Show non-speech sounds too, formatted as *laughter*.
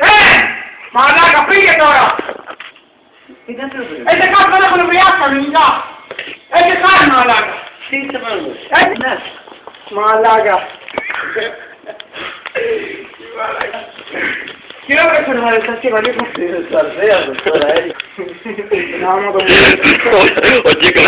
Eh! Malaga, pigit ora! E se cazzo da quello piazza, mi dà! E che fai, malaga? Eh? Malaga! Quiero reservar el taxi para que funcione el salseo, doctora ¿eh? *laughs* Erika. *laughs* Oye, que